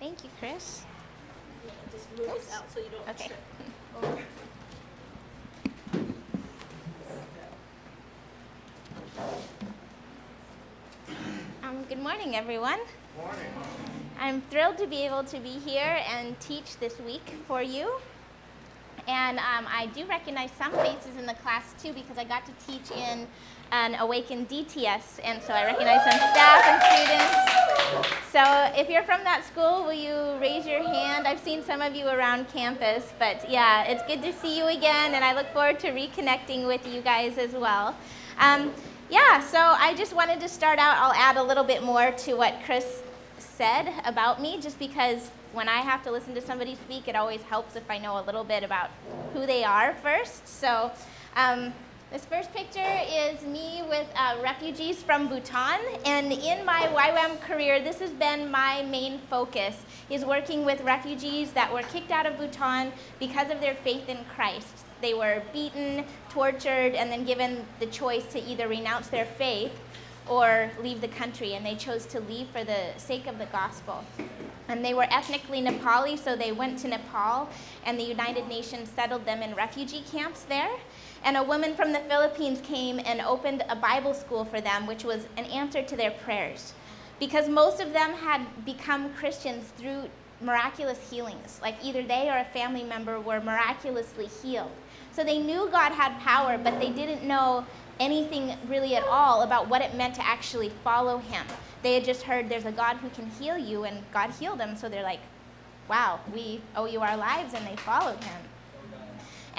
Thank you, Chris. Just move this out so you don't Okay. trip. Um, good morning, everyone. I'm thrilled to be able to be here and teach this week for you. And um, I do recognize some faces in the class too because I got to teach in an Awaken DTS, and so I recognize some staff and students. So if you're from that school, will you raise your hand? I've seen some of you around campus, but yeah, it's good to see you again, and I look forward to reconnecting with you guys as well. Um, yeah, so I just wanted to start out, I'll add a little bit more to what Chris said about me, just because when I have to listen to somebody speak, it always helps if I know a little bit about who they are first. So um, this first picture is me with uh, refugees from Bhutan, and in my YWAM career, this has been my main focus, is working with refugees that were kicked out of Bhutan because of their faith in Christ. They were beaten, tortured, and then given the choice to either renounce their faith or leave the country, and they chose to leave for the sake of the gospel. And they were ethnically Nepali, so they went to Nepal, and the United Nations settled them in refugee camps there. And a woman from the Philippines came and opened a Bible school for them, which was an answer to their prayers. Because most of them had become Christians through miraculous healings. Like either they or a family member were miraculously healed. So they knew God had power, but they didn't know anything really at all about what it meant to actually follow Him. They had just heard there's a God who can heal you, and God healed them. So they're like, wow, we owe you our lives, and they followed Him.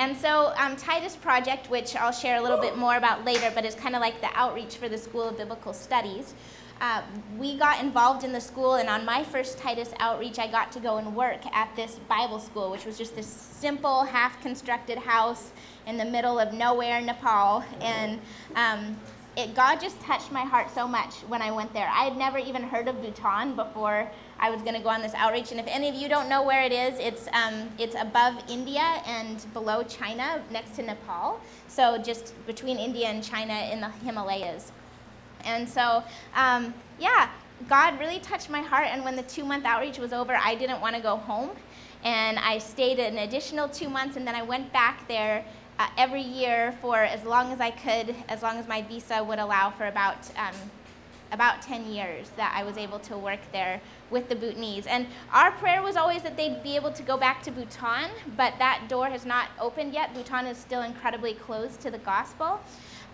And so um, Titus Project, which I'll share a little bit more about later, but is kind of like the outreach for the School of Biblical Studies. Uh, we got involved in the school, and on my first Titus outreach, I got to go and work at this Bible school, which was just this simple, half constructed house in the middle of nowhere, Nepal. And um, it, God just touched my heart so much when I went there. I had never even heard of Bhutan before I was going to go on this outreach. And if any of you don't know where it is, it's, um, it's above India and below China, next to Nepal. So just between India and China in the Himalayas. And so, um, yeah, God really touched my heart. And when the two month outreach was over, I didn't want to go home. And I stayed an additional two months, and then I went back there uh, every year for as long as I could, as long as my visa would allow for about, um, about 10 years that I was able to work there with the Bhutanese. And our prayer was always that they'd be able to go back to Bhutan, but that door has not opened yet. Bhutan is still incredibly closed to the gospel.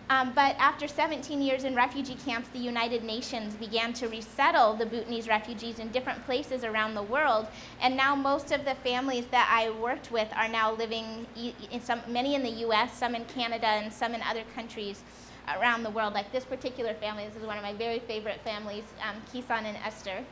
Um, but after 17 years in refugee camps, the United Nations began to resettle the Bhutanese refugees in different places around the world. And now most of the families that I worked with are now living in some, many in the U.S., some in Canada, and some in other countries around the world. Like this particular family, this is one of my very favorite families, um, Kisan and Esther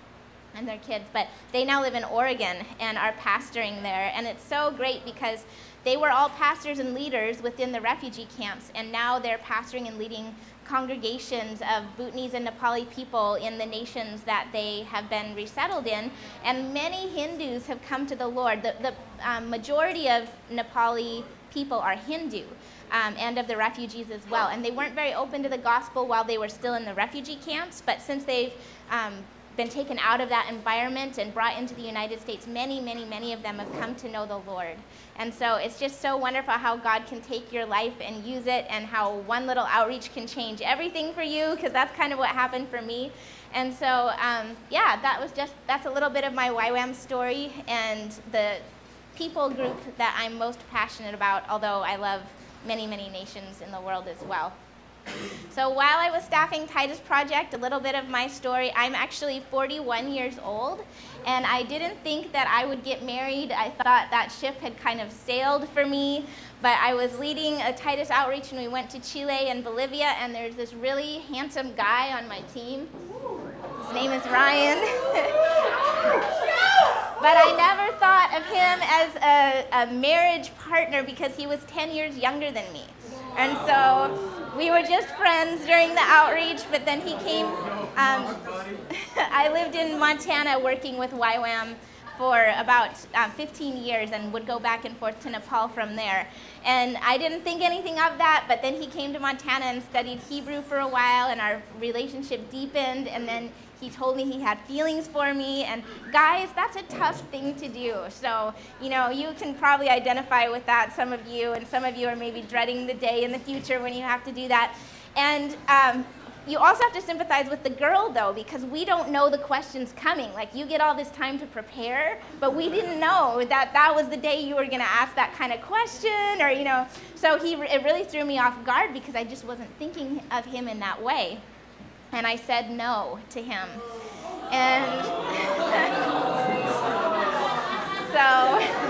and their kids, but they now live in Oregon and are pastoring there. And it's so great because they were all pastors and leaders within the refugee camps, and now they're pastoring and leading congregations of Bhutanese and Nepali people in the nations that they have been resettled in. And many Hindus have come to the Lord. The, the um, majority of Nepali people are Hindu. Um, and of the refugees as well. And they weren't very open to the gospel while they were still in the refugee camps, but since they've um, been taken out of that environment and brought into the United States, many, many, many of them have come to know the Lord. And so it's just so wonderful how God can take your life and use it, and how one little outreach can change everything for you, because that's kind of what happened for me. And so, um, yeah, that was just, that's a little bit of my YWAM story and the people group that I'm most passionate about, although I love many, many nations in the world as well. So while I was staffing Titus Project, a little bit of my story, I'm actually 41 years old, and I didn't think that I would get married. I thought that ship had kind of sailed for me, but I was leading a Titus outreach, and we went to Chile and Bolivia, and there's this really handsome guy on my team. His name is Ryan. but I never thought of him as a, a marriage partner because he was 10 years younger than me. And so we were just friends during the outreach, but then he came. Um, I lived in Montana working with YWAM for about um, 15 years and would go back and forth to Nepal from there. And I didn't think anything of that, but then he came to Montana and studied Hebrew for a while, and our relationship deepened. And then He told me he had feelings for me. And guys, that's a tough thing to do. So, you know, you can probably identify with that, some of you, and some of you are maybe dreading the day in the future when you have to do that. And um, you also have to sympathize with the girl though because we don't know the questions coming like you get all this time to prepare but we didn't know that that was the day you were going to ask that kind of question or you know so he it really threw me off guard because i just wasn't thinking of him in that way and i said no to him and so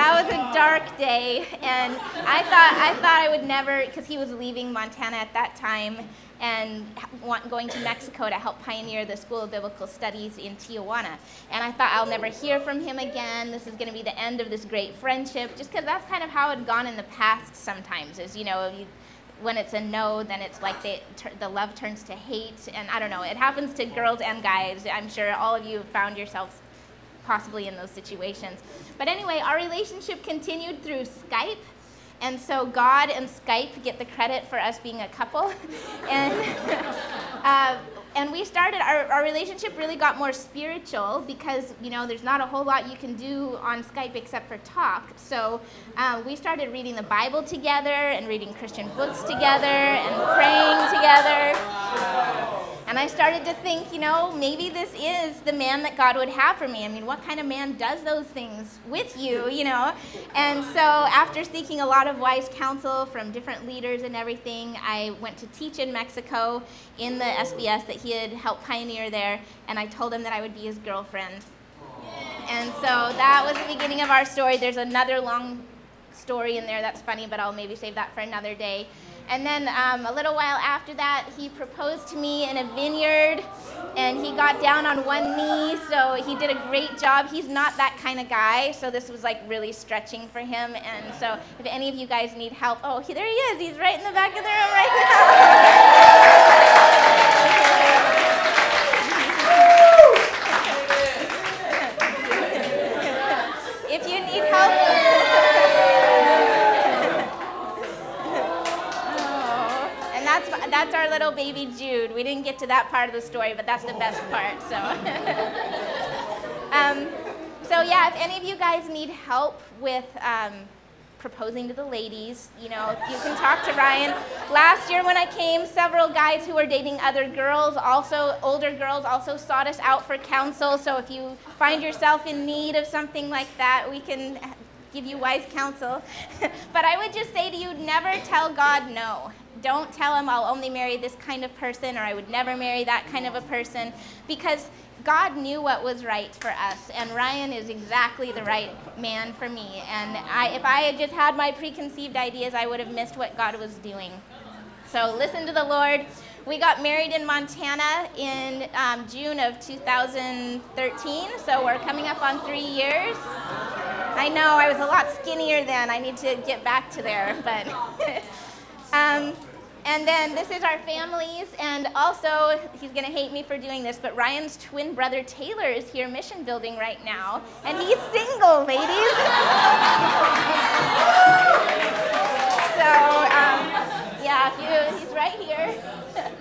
that was a dark day, and I thought I thought I would never, because he was leaving Montana at that time and going to Mexico to help pioneer the School of Biblical Studies in Tijuana. And I thought I'll never hear from him again. This is going to be the end of this great friendship, just because that's kind of how it had gone in the past. Sometimes, is you know. You, when it's a no, then it's like they, the love turns to hate, and I don't know. It happens to girls and guys. I'm sure all of you found yourselves possibly in those situations. But anyway, our relationship continued through Skype. And so God and Skype get the credit for us being a couple. and, uh, and we started, our, our relationship really got more spiritual because, you know, there's not a whole lot you can do on Skype except for talk. So uh, we started reading the Bible together and reading Christian books together and praying together. And I started to think, you know, maybe this is the man that God would have for me. I mean, what kind of man does those things with you, you know? And so after seeking a lot of wise counsel from different leaders and everything, I went to teach in Mexico in the SBS that he had helped pioneer there. And I told him that I would be his girlfriend. And so that was the beginning of our story. There's another long story in there that's funny, but I'll maybe save that for another day. And then um, a little while after that, he proposed to me in a vineyard and he got down on one knee. So he did a great job. He's not that kind of guy. So this was like really stretching for him. And so if any of you guys need help, oh, he, there he is. He's right in the back of the room right now. Little baby Jude. We didn't get to that part of the story, but that's the best part. So, um, so yeah, if any of you guys need help with um, proposing to the ladies, you know, you can talk to Ryan. Last year when I came, several guys who were dating other girls, also older girls, also sought us out for counsel. So if you find yourself in need of something like that, we can give you wise counsel. but I would just say to you, never tell God no. Don't tell him I'll only marry this kind of person or I would never marry that kind of a person because God knew what was right for us, and Ryan is exactly the right man for me. And I, if I had just had my preconceived ideas, I would have missed what God was doing. So listen to the Lord. We got married in Montana in um, June of 2013, so we're coming up on three years. I know I was a lot skinnier then. I need to get back to there, but. um, and then this is our families, and also, he's gonna hate me for doing this, but Ryan's twin brother Taylor is here mission building right now, and he's single, ladies. so, um, yeah, you, he's right here.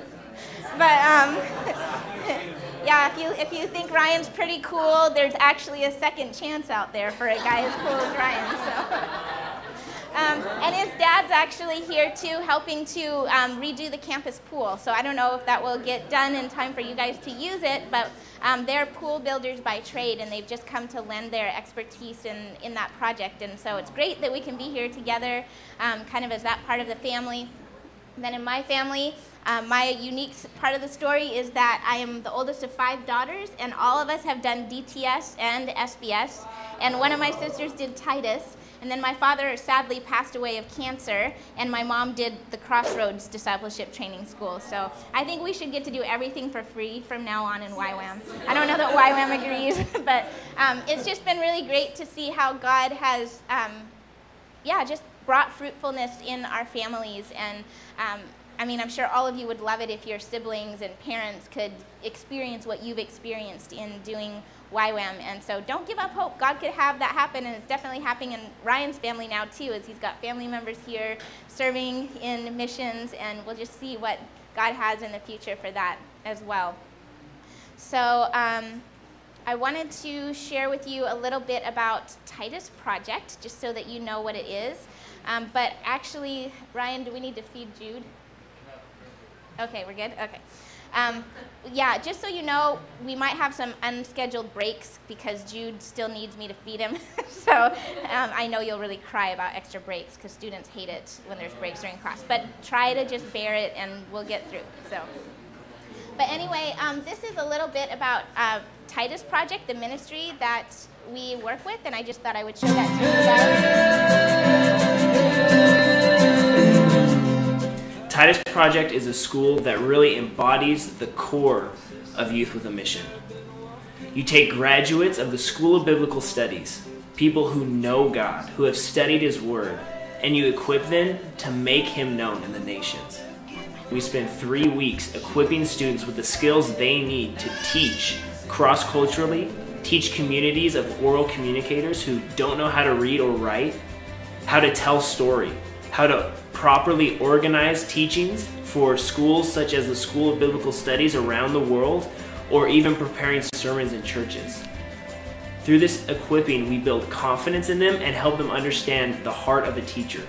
but, um, yeah, if you, if you think Ryan's pretty cool, there's actually a second chance out there for a guy as cool as Ryan, so. Um, and his dad's actually here too, helping to um, redo the campus pool. So I don't know if that will get done in time for you guys to use it, but um, they're pool builders by trade, and they've just come to lend their expertise in, in that project. And so it's great that we can be here together, um, kind of as that part of the family. then in my family, um, my unique part of the story is that I am the oldest of five daughters, and all of us have done DTS and SBS. And one of my sisters did Titus. And then my father sadly passed away of cancer, and my mom did the Crossroads Discipleship Training School. So I think we should get to do everything for free from now on in YWAM. I don't know that YWAM agrees, but um, it's just been really great to see how God has, um, yeah, just brought fruitfulness in our families. And um, I mean, I'm sure all of you would love it if your siblings and parents could experience what you've experienced in doing YWAM. And so don't give up hope. God could have that happen, and it's definitely happening in Ryan's family now too, as he's got family members here serving in missions, and we'll just see what God has in the future for that as well. So, um, I wanted to share with you a little bit about Titus Project, just so that you know what it is. Um, but actually, Ryan, do we need to feed Jude? Okay, we're good? Okay. Um, yeah, just so you know, we might have some unscheduled breaks because Jude still needs me to feed him. so um, I know you'll really cry about extra breaks because students hate it when there's breaks during class. But try to just bear it and we'll get through. So, But anyway, um, this is a little bit about uh, Titus Project, the ministry that we work with, and I just thought I would show that to Titus Project is a school that really embodies the core of Youth with a Mission. You take graduates of the School of Biblical Studies, people who know God, who have studied His Word, and you equip them to make Him known in the nations. We spend three weeks equipping students with the skills they need to teach cross culturally, teach communities of oral communicators who don't know how to read or write, how to tell story, how to properly organized teachings for schools such as the School of Biblical Studies around the world, or even preparing sermons in churches. Through this equipping, we build confidence in them and help them understand the heart of a teacher.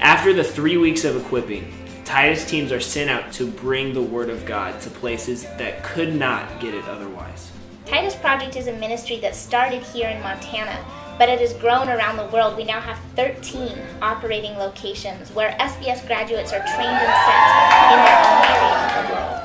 After the three weeks of equipping, Titus teams are sent out to bring the Word of God to places that could not get it otherwise. Titus Project is a ministry that started here in Montana, but it has grown around the world. We now have 13 operating locations where SBS graduates are trained and sent in their own area of the world.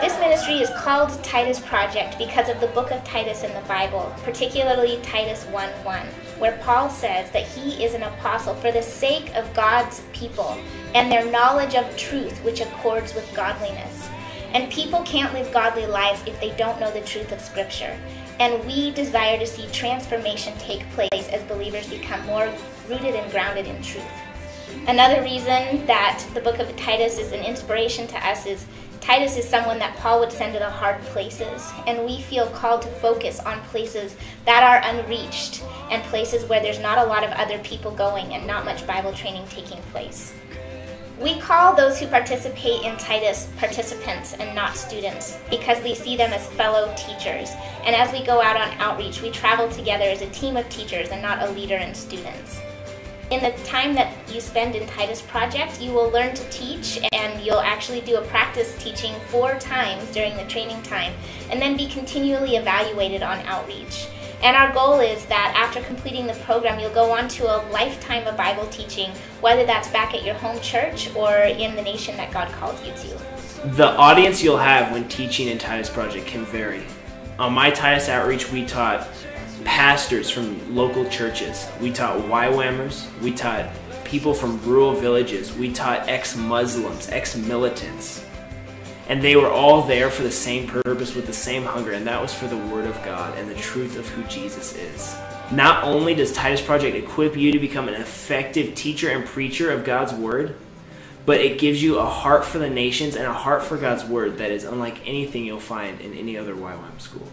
This ministry is called Titus Project because of the book of Titus in the Bible, particularly Titus 1:1, where Paul says that he is an apostle for the sake of God's people and their knowledge of truth which accords with godliness. And people can't live godly lives if they don't know the truth of Scripture. And we desire to see transformation take place as believers become more rooted and grounded in truth. Another reason that the book of Titus is an inspiration to us is Titus is someone that Paul would send to the hard places, and we feel called to focus on places that are unreached and places where there's not a lot of other people going and not much Bible training taking place. We call those who participate in Titus participants and not students because we see them as fellow teachers. And as we go out on outreach, we travel together as a team of teachers and not a leader and students. In the time that you spend in Titus Project, you will learn to teach and you'll actually do a practice teaching four times during the training time and then be continually evaluated on outreach. And our goal is that after completing the program, you'll go on to a lifetime of Bible teaching, whether that's back at your home church or in the nation that God called you to. The audience you'll have when teaching in Titus Project can vary. On my Titus outreach, we taught pastors from local churches. We taught YWAMers. We taught people from rural villages. We taught ex Muslims, ex militants. And they were all there for the same purpose with the same hunger, and that was for the Word of God and the truth of who Jesus is. Not only does Titus Project equip you to become an effective teacher and preacher of God's Word, but it gives you a heart for the nations and a heart for God's Word that is unlike anything you'll find in any other YWAM school.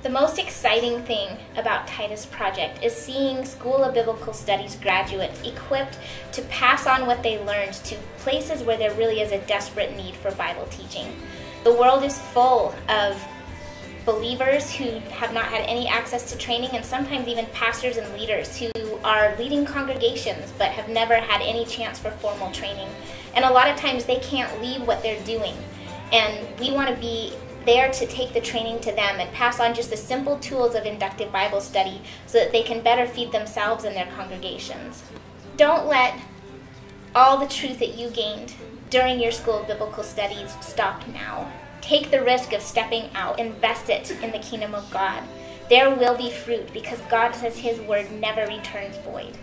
The most exciting thing about Titus Project is seeing School of Biblical Studies graduates equipped to pass on what they learned to places where there really is a desperate need for Bible teaching. The world is full of believers who have not had any access to training, and sometimes even pastors and leaders who are leading congregations but have never had any chance for formal training. And a lot of times they can't leave what they're doing. And we want to be there to take the training to them and pass on just the simple tools of inductive Bible study so that they can better feed themselves and their congregations. Don't let all the truth that you gained during your School of Biblical Studies stop now. Take the risk of stepping out, invest it in the kingdom of God. There will be fruit because God says His word never returns void.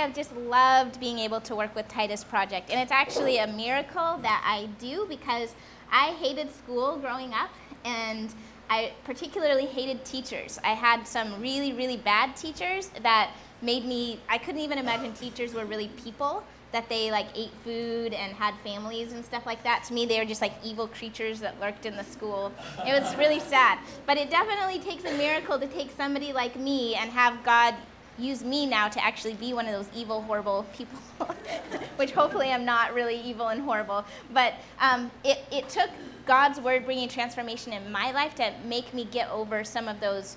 Have just loved being able to work with Titus Project. And it's actually a miracle that I do because I hated school growing up and I particularly hated teachers. I had some really, really bad teachers that made me, I couldn't even imagine teachers were really people that they like ate food and had families and stuff like that. To me, they were just like evil creatures that lurked in the school. It was really sad. But it definitely takes a miracle to take somebody like me and have God use me now to actually be one of those evil, horrible people, which hopefully I'm not really evil and horrible. But um, it, it took God's word bringing transformation in my life to make me get over some of those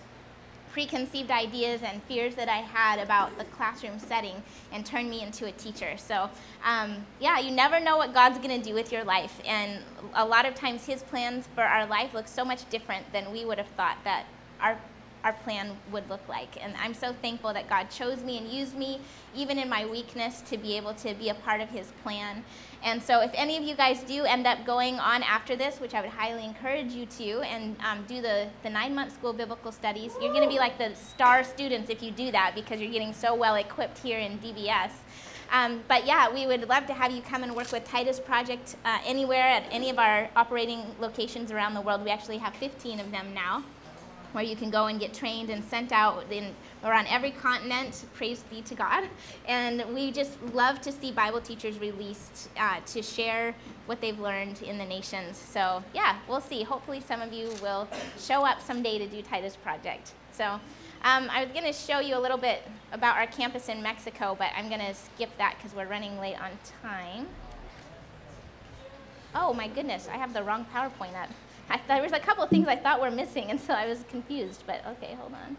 preconceived ideas and fears that I had about the classroom setting and turn me into a teacher. So, um, yeah, you never know what God's going to do with your life. And a lot of times, His plans for our life look so much different than we would have thought that our our plan would look like. And I'm so thankful that God chose me and used me, even in my weakness, to be able to be a part of His plan. And so, if any of you guys do end up going on after this, which I would highly encourage you to, and um, do the, the nine month school biblical studies, you're going to be like the star students if you do that because you're getting so well equipped here in DBS. Um, but yeah, we would love to have you come and work with Titus Project uh, anywhere at any of our operating locations around the world. We actually have 15 of them now where you can go and get trained and sent out. In, we're every continent, praise be to God. And we just love to see Bible teachers released uh, to share what they've learned in the nations. So, yeah, we'll see. Hopefully, some of you will show up someday to do Titus Project. So, um, I was going to show you a little bit about our campus in Mexico, but I'm going to skip that because we're running late on time. Oh, my goodness, I have the wrong PowerPoint up. I, there was a couple of things I thought were missing, and so I was confused. But okay, hold on.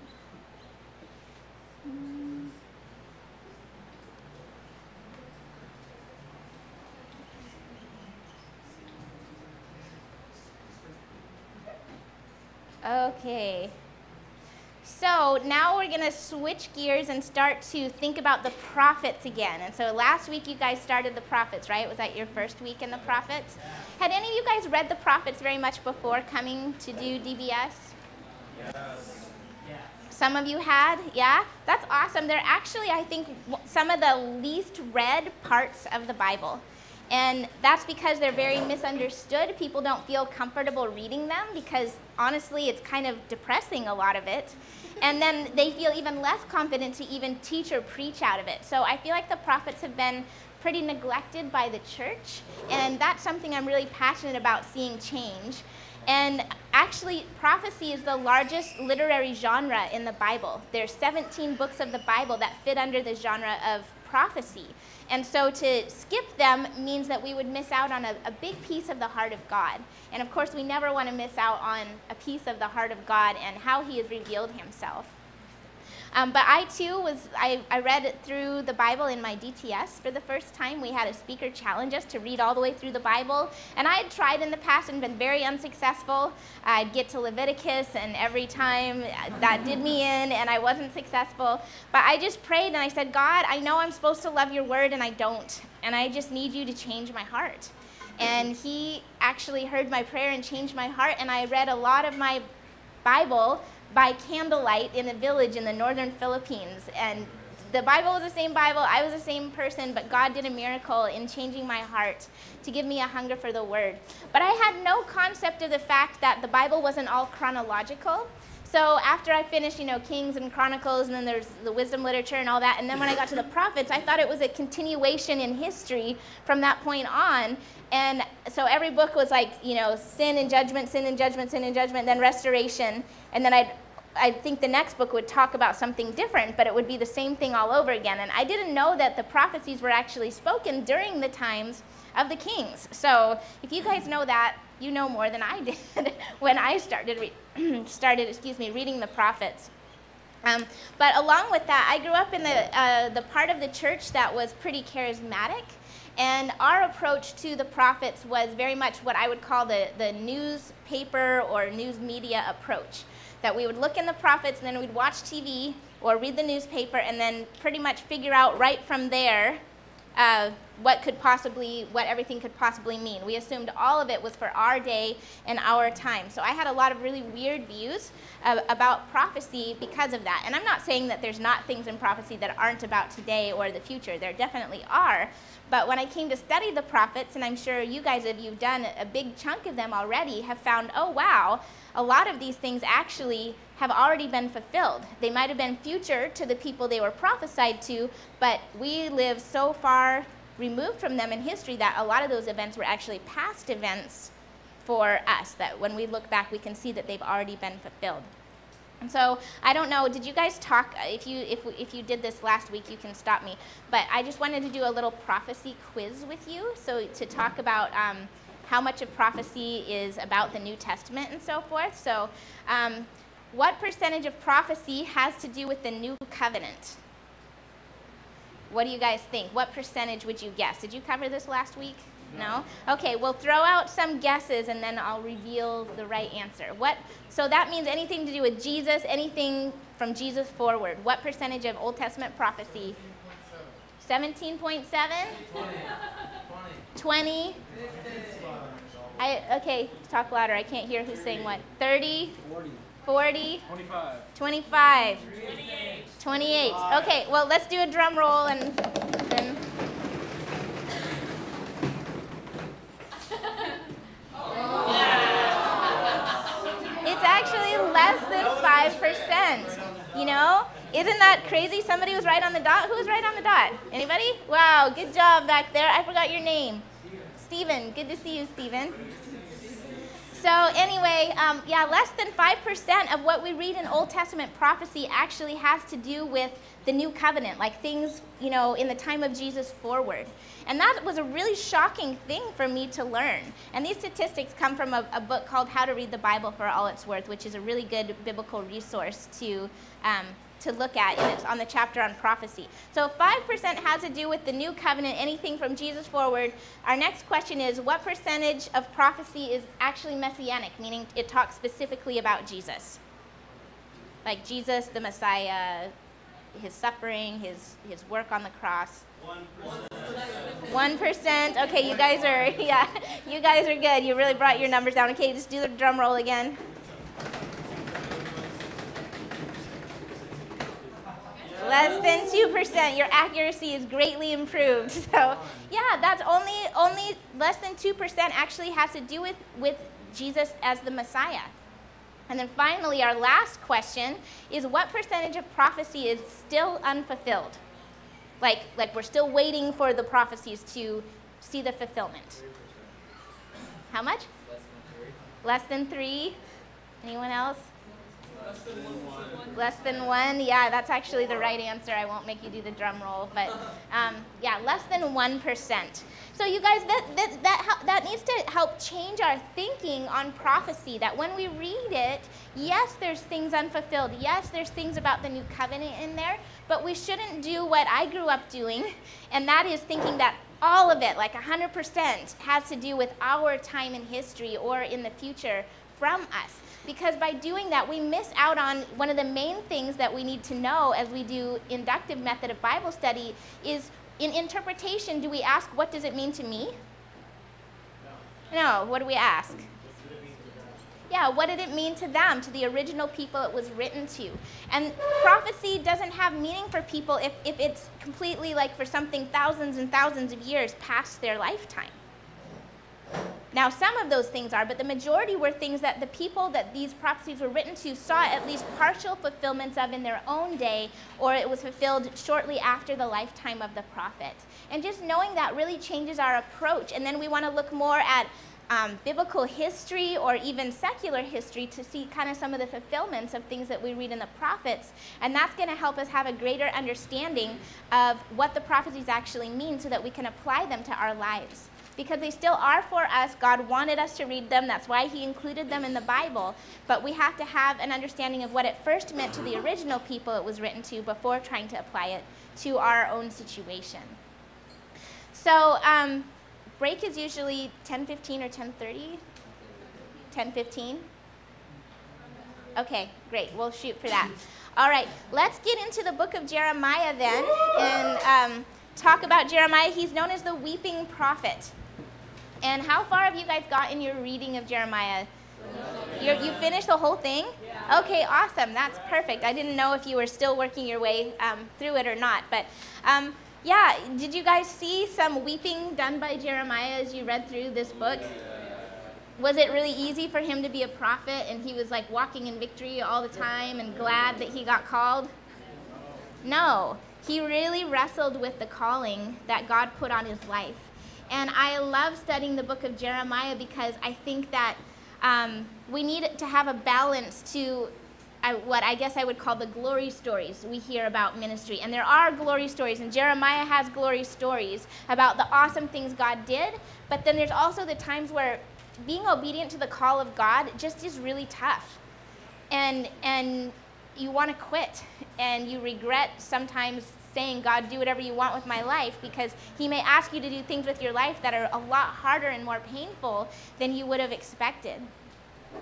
Okay. So now we're going to switch gears and start to think about the prophets again. And so last week you guys started the prophets, right? Was that your first week in the prophets? Had any of you guys read the prophets very much before coming to do DBS? Yes. Some of you had, yeah? That's awesome. They're actually, I think, some of the least read parts of the Bible. And that's because they're very misunderstood. People don't feel comfortable reading them because honestly, it's kind of depressing a lot of it. And then they feel even less confident to even teach or preach out of it. So I feel like the prophets have been pretty neglected by the church. And that's something I'm really passionate about seeing change. And actually, prophecy is the largest literary genre in the Bible. There's 17 books of the Bible that fit under the genre of prophecy. And so to skip them means that we would miss out on a, a, big piece of the heart of God. And of course, we never want to miss out on a piece of the heart of God and how He has revealed Himself. Um, but I too was, I, I read through the Bible in my DTS for the first time. We had a speaker challenge us to read all the way through the Bible. And I had tried in the past and been very unsuccessful. I'd get to Leviticus, and every time that did me in, and I wasn't successful. But I just prayed and I said, God, I know I'm supposed to love your word, and I don't. And I just need you to change my heart. And he actually heard my prayer and changed my heart. And I read a lot of my Bible by candlelight in a village in the northern Philippines. And the Bible was the same Bible, I was the same person, but God did a miracle in changing my heart to give me a hunger for the Word. But I had no concept of the fact that the Bible wasn't all chronological. So after I finished, you know, Kings and Chronicles, and then there's the wisdom literature and all that, and then when I got to the prophets, I thought it was a continuation in history from that point on. And so every book was like, you know, sin and judgment, sin and judgment, sin and judgment, then restoration, and then I'd I think the next book would talk about something different, but it would be the same thing all over again. And I didn't know that the prophecies were actually spoken during the times of the kings. So if you guys know that, you know more than I did when I started started excuse me reading the prophets. Um, but along with that, I grew up in the uh, the part of the church that was pretty charismatic. And our approach to the prophets was very much what I would call the, the newspaper or news media approach that we would look in the prophets and then we'd watch TV or read the newspaper and then pretty much figure out right from there uh, what could possibly, what everything could possibly mean. We assumed all of it was for our day and our time. So I had a lot of really weird views uh, about prophecy because of that. And I'm not saying that there's not things in prophecy that aren't about today or the future. There definitely are. But when I came to study the prophets, and I'm sure you guys, if you've done a big chunk of them already, have found, oh wow, a lot of these things actually have already been fulfilled. They might have been future to the people they were prophesied to, but we live so far removed from them in history that a lot of those events were actually past events for us, that when we look back, we can see that they've already been fulfilled. And so I don't know. Did you guys talk? If you if if you did this last week, you can stop me. But I just wanted to do a little prophecy quiz with you. So to talk about um, how much of prophecy is about the New Testament and so forth. So, um, what percentage of prophecy has to do with the New Covenant? What do you guys think? What percentage would you guess? Did you cover this last week? No? Okay, we'll throw out some guesses and then I'll reveal the right answer. What so that means anything to do with Jesus, anything from Jesus forward. What percentage of Old Testament prophecy? 17.7? 20. 20. I okay, talk louder. I can't hear who's saying what. 30? 40. 40? 25. 25. 28. 28. Okay, well, let's do a drum roll and then. It's actually less than 5%. You know? Isn't that crazy? Somebody was right on the dot. Who was right on the dot? Anybody? Wow, good job back there. I forgot your name. Stephen. Good to see you, Stephen. So anyway, um, yeah, less than 5% of what we read in Old Testament prophecy actually has to do with the new covenant, like things, you know, in the time of Jesus forward. And that was a really shocking thing for me to learn. And these statistics come from a, a book called How to Read the Bible for All It's Worth, which is a really good biblical resource to um, to look at, it's on the chapter on prophecy. So 5% has to do with the new covenant, anything from Jesus forward. Our next question is what percentage of prophecy is actually messianic, meaning it talks specifically about Jesus? Like Jesus, the Messiah, his suffering, his, his work on the cross. 1%. 1%. Okay, you guys are, yeah, you guys are good. You really brought your numbers down. Okay, just do the drum roll again. Less than 2%. Your accuracy is greatly improved. So, yeah, that's only only less than 2% actually has to do with with Jesus as the Messiah. And then finally, our last question is what percentage of prophecy is still unfulfilled? Like, like we're still waiting for the prophecies to see the fulfillment. How much? Less than three. Less than three. Anyone else? Less than one. Less than one. Yeah, that's actually the right answer. I won't make you do the drum roll, but um, yeah, less than one percent. So you guys, that that that that needs to help change our thinking on prophecy. That when we read it, yes, there's things unfulfilled. Yes, there's things about the new covenant in there, but we shouldn't do what I grew up doing, and that is thinking that all of it, like 100%, has to do with our time in history or in the future from us because by doing that, we miss out on one of the main things that we need to know as we do inductive method of Bible study is in interpretation, do we ask, what does it mean to me? No. no what do we ask? Yeah, what did it mean to them, to the original people it was written to? And prophecy doesn't have meaning for people if, if it's completely like for something thousands and thousands of years past their lifetime. Now, some of those things are, but the majority were things that the people that these prophecies were written to saw at least partial fulfillments of in their own day, or it was fulfilled shortly after the lifetime of the prophet. And just knowing that really changes our approach. And then we want to look more at um, biblical history or even secular history to see kind of some of the fulfillments of things that we read in the prophets. And that's going to help us have a greater understanding of what the prophecies actually mean so that we can apply them to our lives because they still are for us. God wanted us to read them. That's why He included them in the Bible. But we have to have an understanding of what it first meant to the original people it was written to before trying to apply it to our own situation. So um, break is usually 10:15 or 10:30. 10:15. Okay, great. We'll shoot for that. All right, let's get into the book of Jeremiah then and um, talk about Jeremiah. He's known as the weeping prophet. And how far have you guys got in your reading of Jeremiah? You're, you finished the whole thing? Yeah. Okay, awesome. That's perfect. I didn't know if you were still working your way um, through it or not. But um, yeah, did you guys see some weeping done by Jeremiah as you read through this book? Was it really easy for him to be a prophet and he was like walking in victory all the time and glad that he got called? No. he really wrestled with the calling that God put on his life. And I love studying the book of Jeremiah because I think that um, we need to have a balance to what I guess I would call the glory stories we hear about ministry. And there are glory stories, and Jeremiah has glory stories about the awesome things God did. But then there's also the times where being obedient to the call of God just is really tough. And, and you want to quit, and you regret sometimes saying, God, do whatever you want with my life, because He may ask you to do things with your life that are a lot harder and more painful than you would have expected.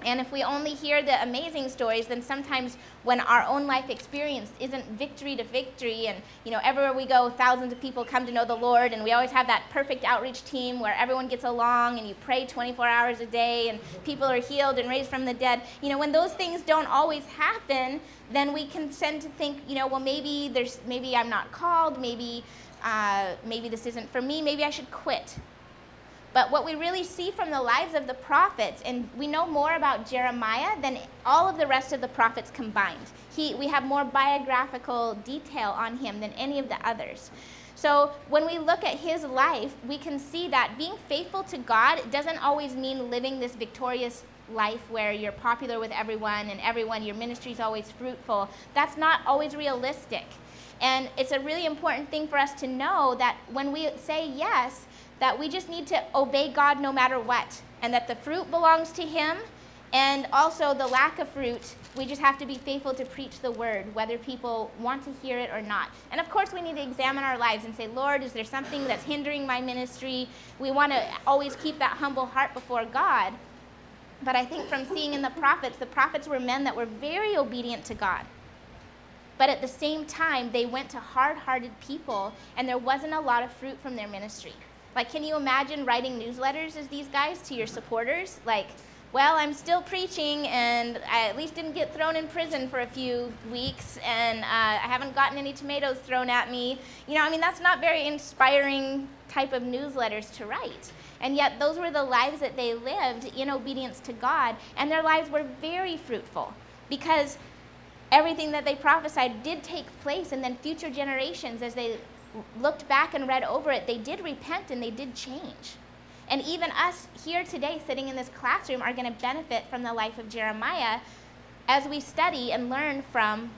And if we only hear the amazing stories, then sometimes when our own life experience isn't victory to victory, and you know, everywhere we go, thousands of people come to know the Lord, and we always have that perfect outreach team where everyone gets along and you pray 24 hours a day, and people are healed and raised from the dead. You know, when those things don't always happen, then we can tend to think, you know, well, maybe there's, maybe I'm not called, maybe, uh, maybe this isn't for me, maybe I should quit. But what we really see from the lives of the prophets, and we know more about Jeremiah than all of the rest of the prophets combined. He, we have more biographical detail on him than any of the others. So when we look at his life, we can see that being faithful to God doesn't always mean living this victorious life where you're popular with everyone and everyone, your ministry is always fruitful. That's not always realistic. And it's a really important thing for us to know that when we say yes, that we just need to obey God no matter what, and that the fruit belongs to Him, and also the lack of fruit, we just have to be faithful to preach the word, whether people want to hear it or not. And of course, we need to examine our lives and say, Lord, is there something that's hindering my ministry? We want to always keep that humble heart before God. But I think from seeing in the prophets, the prophets were men that were very obedient to God. But at the same time, they went to hard hearted people, and there wasn't a lot of fruit from their ministry. Like, can you imagine writing newsletters as these guys to your supporters? Like, well, I'm still preaching, and I at least didn't get thrown in prison for a few weeks, and uh, I haven't gotten any tomatoes thrown at me. You know, I mean, that's not very inspiring type of newsletters to write. And yet, those were the lives that they lived in obedience to God, and their lives were very fruitful because everything that they prophesied did take place, and then future generations, as they looked back and read over it, they did repent and they did change. And even us here today, sitting in this classroom, are going to benefit from the life of Jeremiah as we study and learn from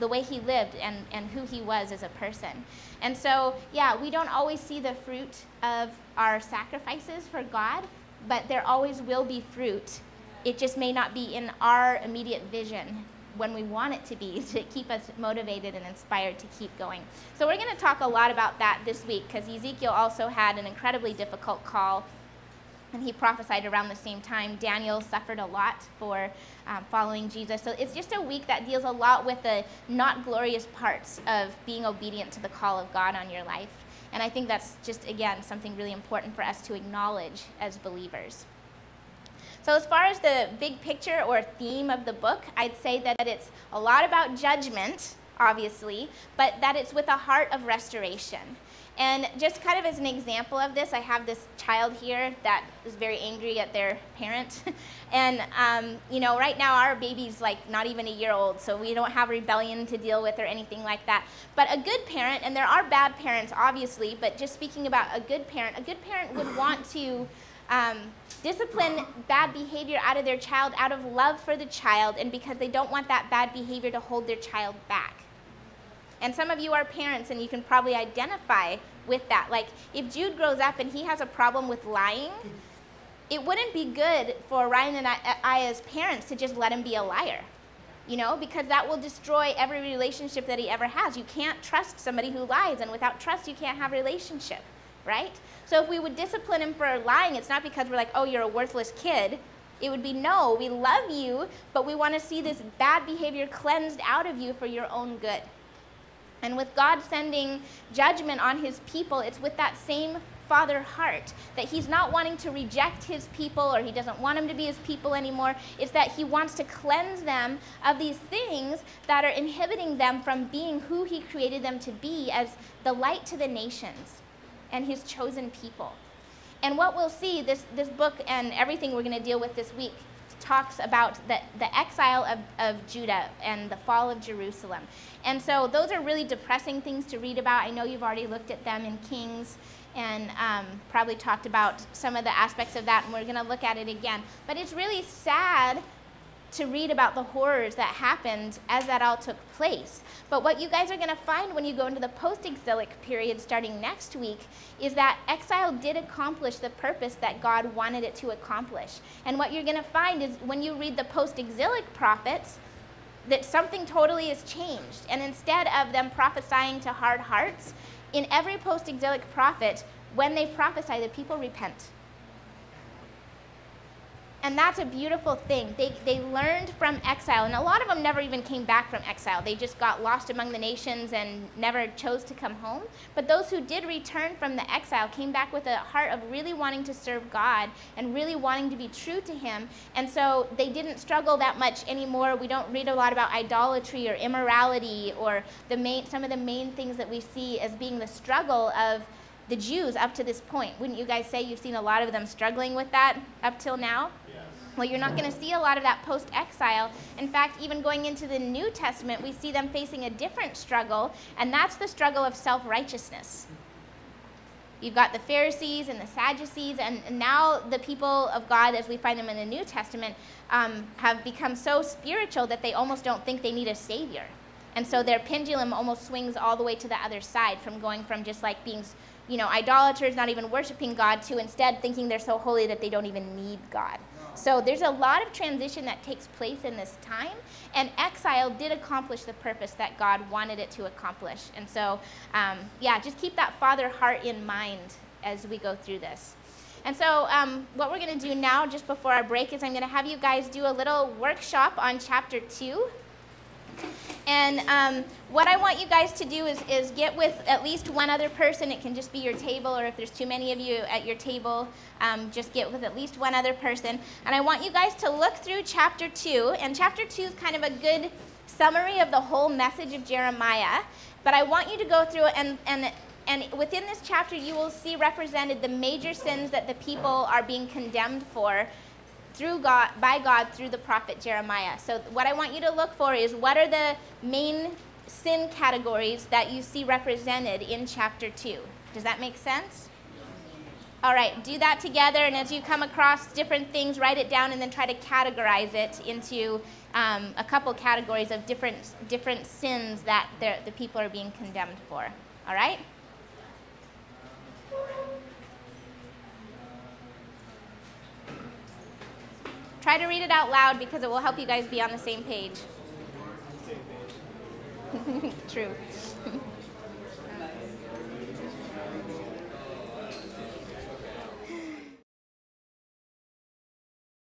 the way he lived and, and who he was as a person. And so, yeah, we don't always see the fruit of our sacrifices for God, but there always will be fruit. It just may not be in our immediate vision when we want it to be to keep us motivated and inspired to keep going. So we're going to talk a lot about that this week because Ezekiel also had an incredibly difficult call and he prophesied around the same time. Daniel suffered a lot for um, following Jesus. So it's just a week that deals a lot with the not glorious parts of being obedient to the call of God on your life. And I think that's just, again, something really important for us to acknowledge as believers. So, as far as the big picture or theme of the book, I'd say that it's a lot about judgment, obviously, but that it's with a heart of restoration. And just kind of as an example of this, I have this child here that is very angry at their parent. and, um, you know, right now our baby's like not even a year old, so we don't have rebellion to deal with or anything like that. But a good parent, and there are bad parents, obviously, but just speaking about a good parent, a good parent would want to um, discipline bad behavior out of their child out of love for the child and because they don't want that bad behavior to hold their child back. And some of you are parents and you can probably identify with that. Like if Jude grows up and he has a problem with lying, it wouldn't be good for Ryan and I, as parents to just let him be a liar. You know, because that will destroy every relationship that he ever has. You can't trust somebody who lies, and without trust, you can't have a relationship, right? So if we would discipline him for lying, it's not because we're like, oh, you're a worthless kid. It would be, no, we love you, but we want to see this bad behavior cleansed out of you for your own good. And with God sending judgment on his people, it's with that same father heart that he's not wanting to reject his people or he doesn't want them to be his people anymore. It's that he wants to cleanse them of these things that are inhibiting them from being who he created them to be as the light to the nations and his chosen people. And what we'll see, this, this book and everything we're going to deal with this week talks about the, the exile of, of Judah and the fall of Jerusalem. And so those are really depressing things to read about. I know you've already looked at them in Kings and um, probably talked about some of the aspects of that, and we're going to look at it again. But it's really sad to read about the horrors that happened as that all took place. But what you guys are going to find when you go into the post exilic period starting next week is that exile did accomplish the purpose that God wanted it to accomplish. And what you're going to find is when you read the post exilic prophets, that something totally has changed. And instead of them prophesying to hard hearts, in every post exilic prophet, when they prophesy, the people repent. And that's a beautiful thing. They, they learned from exile, and a lot of them never even came back from exile. They just got lost among the nations and never chose to come home. But those who did return from the exile came back with a heart of really wanting to serve God and really wanting to be true to Him. And so they didn't struggle that much anymore. We don't read a lot about idolatry or immorality or the main, some of the main things that we see as being the struggle of the Jews up to this point. Wouldn't you guys say you've seen a lot of them struggling with that up till now? Well, you're not going to see a lot of that post exile. In fact, even going into the New Testament, we see them facing a different struggle, and that's the struggle of self righteousness. You've got the Pharisees and the Sadducees, and now the people of God, as we find them in the New Testament, um, have become so spiritual that they almost don't think they need a Savior. And so their pendulum almost swings all the way to the other side from going from just like being, you know, idolaters, not even worshiping God, to instead thinking they're so holy that they don't even need God. So there's a lot of transition that takes place in this time, and exile did accomplish the purpose that God wanted it to accomplish. And so, um, yeah, just keep that father heart in mind as we go through this. And so, um, what we're going to do now, just before our break, is I'm going to have you guys do a little workshop on chapter 2. And um, what I want you guys to do is, is get with at least one other person. It can just be your table, or if there's too many of you at your table, um, just get with at least one other person. And I want you guys to look through chapter 2. And chapter 2 is kind of a good summary of the whole message of Jeremiah. But I want you to go through and, and and within this chapter, you will see represented the major sins that the people are being condemned for through God, by God through the prophet Jeremiah. So what I want you to look for is what are the main sin categories that you see represented in chapter 2. Does that make sense? All right, do that together, and as you come across different things, write it down and then try to categorize it into um, a couple categories of different, different sins that the people are being condemned for. All right? Try to read it out loud because it will help you guys be on the same page. True.